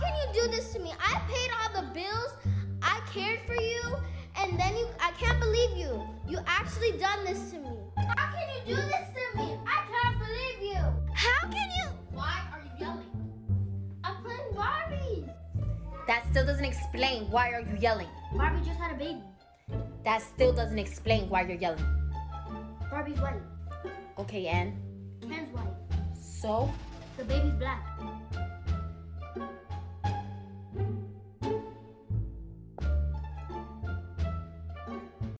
can you do this to me? I paid all the bills. I cared for you, and then you I can't believe you. You actually done this to me. How can you do this to me? I can't believe you. How can you? Why are you yelling? I'm playing Barbies. That still doesn't explain why are you yelling. Barbie just had a baby. That still doesn't explain why you're yelling. Barbie's white. Okay, Anne. Ken's white. So, The baby's black.